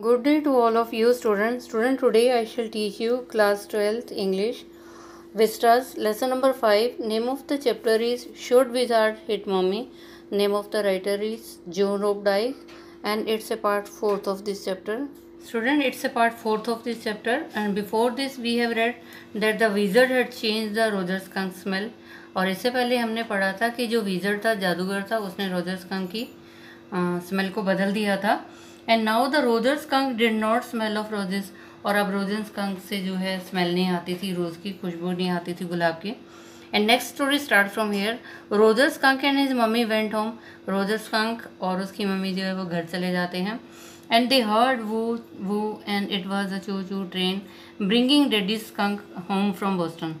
Good day to all of you students. Student today I shall teach you class 12th English Vistas lesson number 5. Name of the chapter is Should Wizard Hit Mommy? Name of the writer is Joan Robdike and it's a part 4th of this chapter. Student it's a part 4th of this chapter and before this we have read that the wizard had changed the Roger skunk smell और इससे पहले हमने पढ़ा था कि जो wizard था जादूगर था उसने रोजर स्कंक की स्मेल को बदल दिया था and now the Roger skunk did not smell of roses और अब रोजन स्कंक से जो है स्मेल नहीं आती थी रोज़ की खुशबू नहीं आती थी गुलाब की. And next story start from here Roger skunk and his mummy went home Roger skunk और उसकी मम्मी जो है वो घर चले जाते हैं. एंड दे हर्ड वो वो and it was a choo choo train bringing daddy skunk home from Boston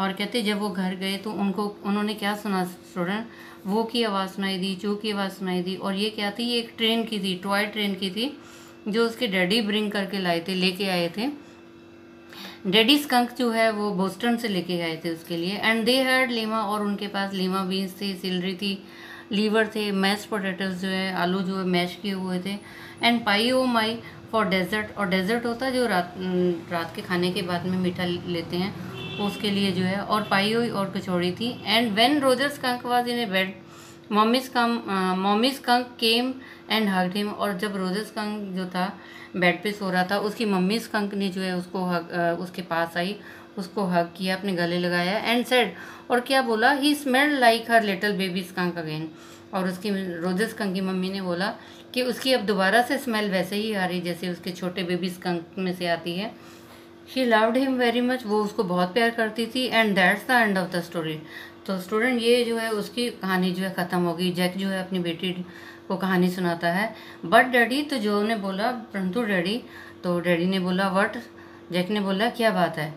और कहते जब वो घर गए तो उनको, उन्होंने क्या सुना स्टूडेंट वो की आवाज़ सुनाई दी, चू की आवाज़ सुनाई दी और ये क्या थी, ये एक ट्रेन की थी टॉय ट्रेन की थी, जो उसके डैडी ब्रिंग करके लाए थे, लेके आए थे। डैडी स्कंक जो है वो बोस्टन से लेके आए थे उसके लिए। एंड दे हैड लीमा और उनके पास लीमा बीन्स थे सिलरी थी लीवर थे मैश पोटैटोज जो है, आलू जो है मैश किए हुए थे। And pie oh my for dessert और डेजर्ट होता है जो रात रात के खाने के बाद में मीठा लेते हैं। उसके लिए जो है और पाई हुई और कचौड़ी थी। And when Roger skunk was in a bed mummy skunk mummy skunk came and hugged him और जब रोजर स्कंक जो था बेड पे सो रहा था उसकी मम्मी स्कंक ने जो है उसको हग uh, उसके पास आई उसको हग किया अपने गले लगाया एंड सेड और क्या बोला? He smell like her little baby skunk again और उसकी रोजर स्कंक की मम्मी ने बोला कि उसकी अब दोबारा से स्मेल वैसे ही आ रही जैसे उसके छोटे बेबी स्कंक में से आती है। She loved him very much वो उसको बहुत प्यार करती थी. And that's the end of the story तो स्टूडेंट ये जो है, उसकी कहानी जो है ख़त्म होगी. जैक जो है अपनी बेटी को कहानी सुनाता है. बट डैडी तो जो ने बोला, परंतु डैडी तो डैडी ने बोला वट जैक ने बोला, क्या बात है?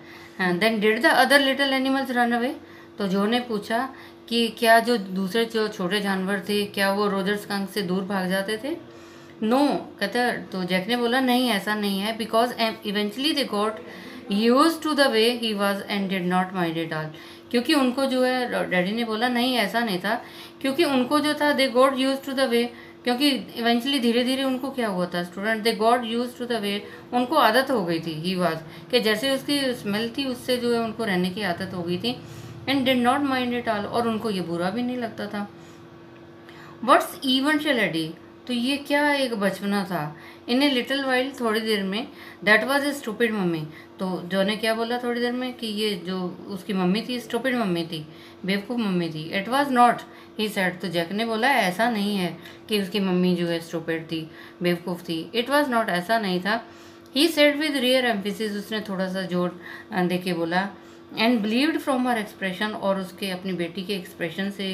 Then did the other little animals run away तो जो ने पूछा कि क्या जो दूसरे जो छोटे जानवर थे, क्या वो रोजर्स कंक से दूर भाग जाते थे? नो कहता तो जैक ने बोला, नहीं, ऐसा नहीं है because eventually they got used to the way he was and did not mind it all क्योंकि उनको जो है, डैडी ने बोला, नहीं, ऐसा नहीं था। क्योंकि उनको जो था they got used to the way क्योंकि इवेंचुअली धीरे धीरे उनको क्या हुआ था student they got used to the way उनको आदत हो गई थी ही वॉज़ कि जैसे उसकी स्मेल थी, उससे जो है उनको रहने की आदत हो गई थी and did not mind it all और उनको ये बुरा भी नहीं लगता था। वट्स इवन शेलेडी तो ये क्या एक बचपना था? इन ए लिटिल वाइल्ड थोड़ी देर में that was a stupid mummy तो जो ने क्या बोला थोड़ी देर में कि ये जो उसकी मम्मी थी स्टूपिड मम्मी थी, बेवकूफ़ मम्मी थी. It was not he said तो जैक ने बोला, ऐसा नहीं है कि उसकी मम्मी जो है स्टूपिड थी, बेवकूफ़ थी. इट वाज नॉट ऐसा नहीं था. He said with rear emphasis उसने थोड़ा सा ज़ोर दे के बोला and believed from her expression और उसके अपनी बेटी के एक्सप्रेशन से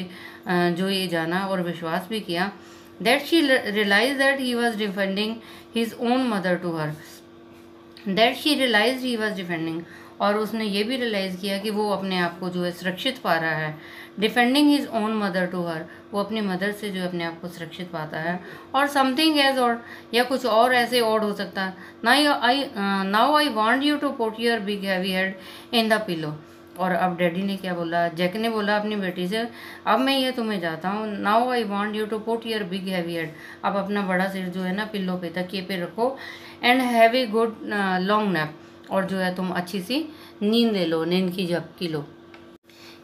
जो ये जाना और विश्वास भी किया that she realized that he was defending his own mother to her. That she realized he was defending और उसने ये भी रियलाइज़ किया कि वो अपने आप को जो है सुरक्षित पा रहा है। Defending his own mother to her वो अपनी मदर से जो अपने आप को सुरक्षित पाता है। और समथिंग एज और या कुछ और ऐसे और हो सकता। है now I now I want you to put your big heavy head in the pillow और अब डैडी ने क्या बोला? जैक ने बोला अपनी बेटी से, अब मैं ये तुम्हें जाता हूँ। Now I want you to put your big heavy head अब अपना बड़ा सिर जो है ना पिल्लो पे तकिए पे रखो and have a good long nap और जो है तुम अच्छी सी नींद ले लो, नींद की झपकी लो।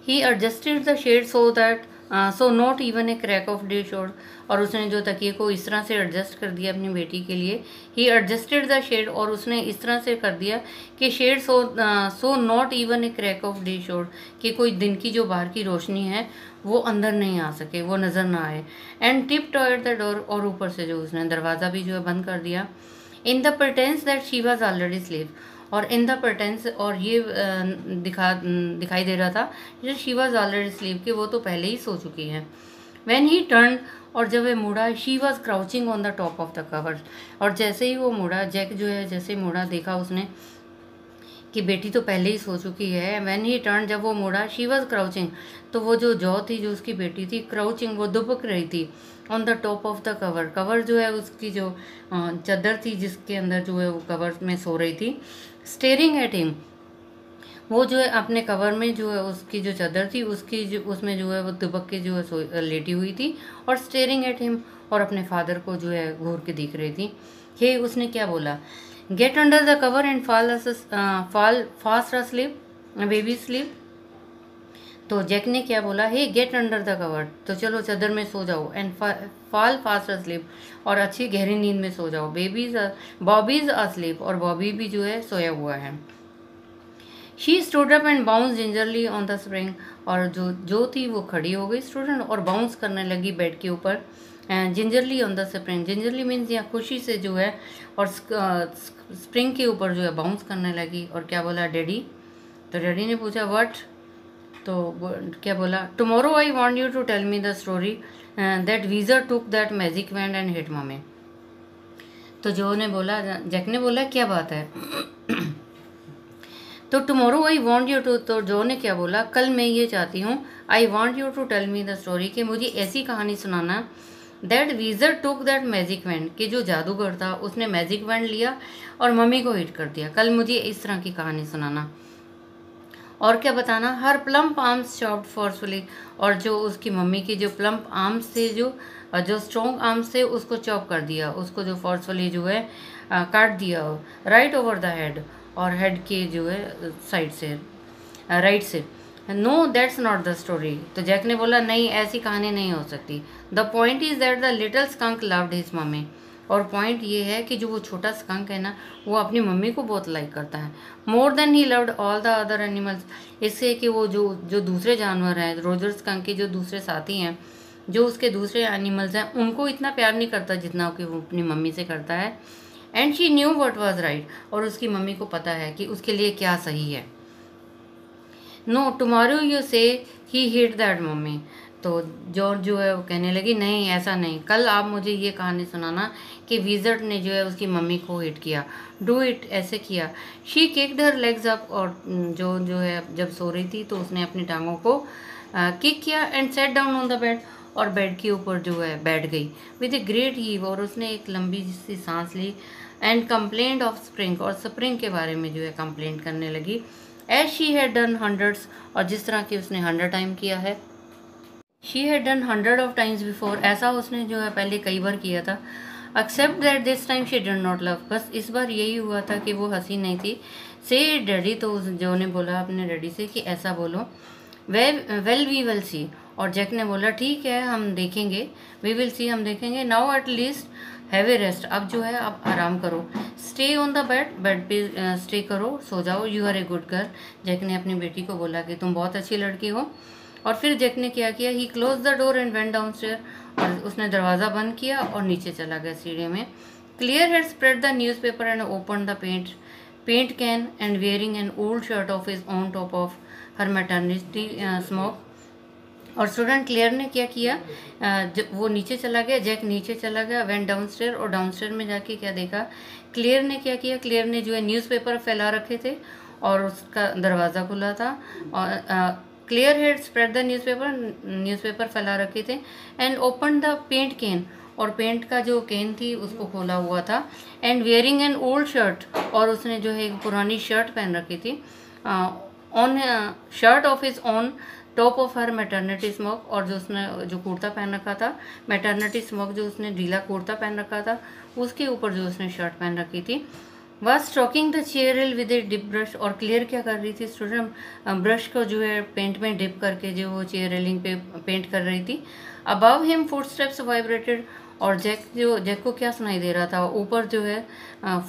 He adjusted the shade so that so not even a crack of day showed और उसने जो तकिए को इस तरह से एडजस्ट कर दिया अपनी बेटी के लिए ही एडजस्टेड द शेड और उसने इस तरह से कर दिया कि shade so so not even a crack of day showed कि कोई दिन की जो बाहर की रोशनी है, वो अंदर नहीं आ सके, वो नज़र ना आए। And tiptoed the door और ऊपर से जो उसने दरवाज़ा भी जो है बंद कर दिया। In the pretense that she was already asleep और इन द प्रटेंस और ये दिखा, दिखाई दे रहा था जो शी वॉज़ स्लीव के, वो तो पहले ही सो चुकी हैं। वैन ही टर्न और जब वह मुड़ा she was crouching on the top of the cover और जैसे ही वो मुड़ा जैक जो है, जैसे मुड़ा देखा उसने कि बेटी तो पहले ही सो चुकी है। वैन ही टर्न जब वो मुड़ा शी वॉज़ क्राउचिंग तो वो जो जॉ थी, जो उसकी बेटी थी क्राउचिंग वो दुबक रही थी on the top of the cover cover जो है, उसकी जो चादर थी, जिसके अंदर जो है, वो कवर में सो रही थी। स्टेयरिंग एट हिम वो जो है, अपने कवर में जो है, उसकी जो चादर थी, उसकी जो, उसमें जो है, वो दुबक के जो है लेटी हुई थी और स्टेयरिंग एट हिम और अपने फादर को जो है, घूर के दिख रही थी। हे उसने क्या बोला? Get under the cover and fall fall fast sleep baby sleep तो जैक ने क्या बोला hey get under the cover तो चलो चादर में सो जाओ एंड फॉल फास्ट स्लीप और अच्छी गहरी नींद में सो जाओ। बेबीज बॉबीज अस्लीप और बॉबी भी जो है सोया हुआ है। She stood up and bounce gingerly on the spring और जो जो थी वो खड़ी हो गई स्टूडेंट और बाउंस करने लगी बेड के ऊपर। Gingerly on the spring gingerly means यहाँ खुशी से जो है और स्प्रिंग के ऊपर जो है बाउंस करने लगी और क्या बोला डैडी तो डैडी ने पूछा वट तो क्या बोला tomorrow I want you to tell me the story that wizard took that magic wand and hit mommy तो जो ने बोला जैक ने बोला, क्या बात है? तो tomorrow I want you to तो जो ने क्या बोला, कल मैं ये चाहती हूँ I want you to tell me the story कि मुझे ऐसी कहानी सुनाना that wizard took that magic wand कि जो जादूगर था, उसने मैजिक वैंड लिया और मम्मी को हिट कर दिया। कल मुझे इस तरह की कहानी सुनाना। और क्या बताना? Her plump arms chopped forcefully और जो उसकी मम्मी की जो प्लम्प आर्म्स थे, जो जो स्ट्रॉन्ग आर्म्स थे, उसको चॉप कर दिया। उसको जो फोर्सफुली जो है काट दिया। राइट ओवर द हेड और हेड के जो है साइड से राइट से। No that's not the story तो जैक ने बोला, नहीं, ऐसी कहानी नहीं हो सकती. The point is that the little skunk loved his mommy और पॉइंट ये है कि जो वो छोटा स्कंक है ना, वो अपनी मम्मी को बहुत लाइक करता है। More than he loved all the other animals इससे कि वो जो जो दूसरे जानवर हैं रोजर स्कंक के जो दूसरे साथी हैं, जो उसके दूसरे एनिमल्स हैं, उनको इतना प्यार नहीं करता जितना कि वो अपनी मम्मी से करता है। And she knew what was right और उसकी मम्मी को पता है कि उसके लिए क्या सही है। No tomorrow you say he hit that mommy तो जॉर्ज जो है वो कहने लगी, नहीं, ऐसा नहीं। कल आप मुझे ये कहानी सुनाना कि विजर्ट ने जो है उसकी मम्मी को हिट किया। डू इट ऐसे किया। She kicked her legs up और जो जो है जब सो रही थी तो उसने अपनी टांगों को किक किया and sat down on the bed और बेड के ऊपर जो है बैठ गई। विद ए ग्रेट हीव और उसने एक लंबी सी सांस ली एंड कंप्लेंट ऑफ़ स्प्रिंग और स्प्रिंग के बारे में जो है कंप्लेंट करने लगी। As she had done hundreds और जिस तरह की उसने हंड्रेड टाइम किया है she had done hundred of times before ऐसा उसने जो है पहले कई बार किया था। Except that this time she done not love बस इस बार यही हुआ था कि वो हँसी नहीं थी। से डैडी तो उस जो ने बोला अपने डैडी से कि ऐसा बोलो। We well we will see और जैक ने बोला, ठीक है, हम देखेंगे। वी विल सी हम देखेंगे। Now at least have rest. अब जो है, आप आराम करो। Stay on the bed bed पे स्टे करो, सो जाओ। You are a good girl Jack ने अपनी बेटी को बोला कि तुम बहुत अच्छी लड़की हो। और फिर जैक ने क्या किया? He close the door and went down और उसने दरवाज़ा बंद किया और नीचे चला गया सीढ़ी में। Clare had spread the newspaper and open the paint paint can and wearing an old shirt of his on top of her maternity smock और स्टूडेंट क्लियर ने क्या किया? जब वो नीचे चला गया जैक नीचे चला गया वेंट डाउन स्टेयर और डाउन स्टेयर में जाके क्या देखा? क्लियर ने क्या किया? क्लियर ने जो है न्यूज़पेपर फैला रखे थे और उसका दरवाज़ा खुला था। और Clare had spread the newspaper newspaper फैला रखे थे and open the paint can और पेंट का जो कैन थी उसको खोला हुआ था and wearing an old shirt और उसने जो है एक पुरानी शर्ट पहन रखी थी। On shirt of his on top of her maternity smock और जो उसने, जो कुर्ता पहन रखा था मेटर्निटी स्मोक जो उसने ढीला कुर्ता पहन रखा था, उसके ऊपर जो उसने शर्ट पहन रखी थी। वह stroking the chair with a dip brush और क्लियर क्या कर रही थी स्टूडेंट ब्रश को जो है पेंट में डिप करके जो वो चेयर रेलिंग पे पेंट कर रही थी। Above him foot steps vibrated और जैक जो जैक को क्या सुनाई दे रहा था? ऊपर जो है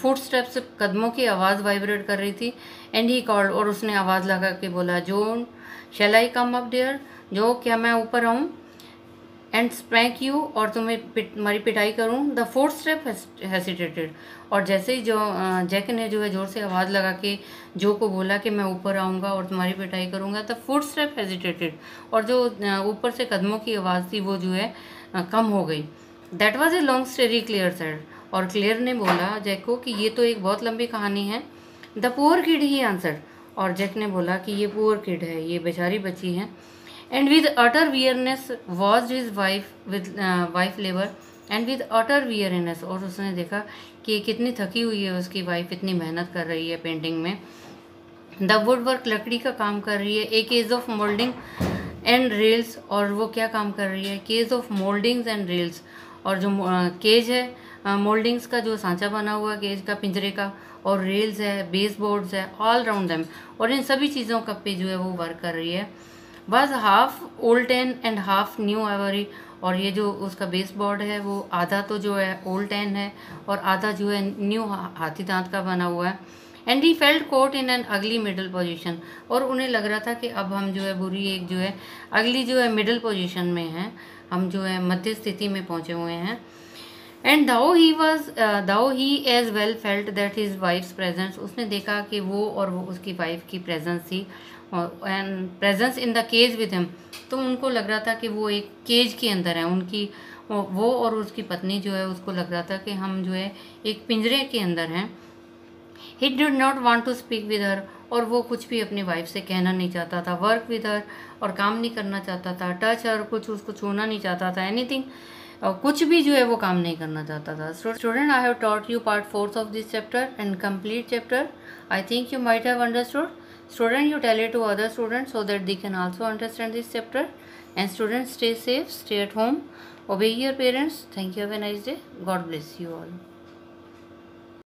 फुट स्टेप्स कदमों की आवाज़ वाइब्रेट कर रही थी। एंड ही कॉल्ड और उसने आवाज़ लगा के बोला Jo shall I come up there जो क्या मैं ऊपर आऊँ? एंड स्प्रैंक यू और तुम्हें तुम्हारी पिटाई करूँ? द फोर्थ स्टेप हेसिटेटेड और जैसे ही जो जैक ने जो है ज़ोर से आवाज़ लगा के जो को बोला कि मैं ऊपर आऊँगा और तुम्हारी पिटाई करूँगा द फोर्थ स्टेप हेजिटेटेड और जो ऊपर से कदमों की आवाज़ थी वो जो है कम हो गई. That was a long story Clare said और क्लियर ने बोला जैक को कि ये तो एक बहुत लंबी कहानी है. The poor kid he answer और जैक ने बोला कि ये पुअर किड है, ये बेचारी बच्ची है। And with utter weariness was his wife with wife labour and with utter weariness और उसने देखा कि कितनी थकी हुई है उसकी वाइफ इतनी मेहनत कर रही है पेंटिंग में। द वुड वर्क लकड़ी का काम कर रही है a cage of moulding and rails और वो क्या काम कर रही है? Cage of mouldings and rails और जो केज है मोल्डिंग्स का जो सांचा बना हुआ केज का, पिंजरे का, और रेल्स है बेस बोर्ड्स है ऑल राउंड दैम और इन सभी चीज़ों का पे जो है वो वर्क कर रही है। बस half old tan and half new ivory और ये जो उसका बेस बोर्ड है, वो आधा तो जो है ओल्ड टेन है, और आधा जो है न्यू हाथी दांत का बना हुआ है। And he felt caught in an ugly middle position और उन्हें लग रहा था कि अब हम जो है बुरी एक जो है, अगली जो है मिडल पोजिशन में हैं, हम जो है मध्य स्थिति में पहुँचे हुए हैं। And though he was though he as well felt that his wife's presence उसने देखा कि वो और वो उसकी वाइफ की प्रेजेंस थी and presence in the cage with him तो उनको लग रहा था कि वो एक केज के अंदर है। उनकी, वो और उसकी पत्नी जो है, उसको लग रहा था कि हम जो है, एक पिंजरे के अंदर हैं। He did not want to speak with her और वो कुछ भी अपनी वाइफ से कहना नहीं चाहता था। वर्क विद हर और काम नहीं करना चाहता था। टच और कुछ उसको छूना नहीं चाहता था। एनीथिंग कुछ भी जो है वो काम नहीं करना चाहता था। Student I have taught you part fourth of this chapter and complete chapter I think you might have understood student you tell it to other student so that they can also understand this chapter and student stay safe stay at home obey your parents thank you have a nice day. God bless you all.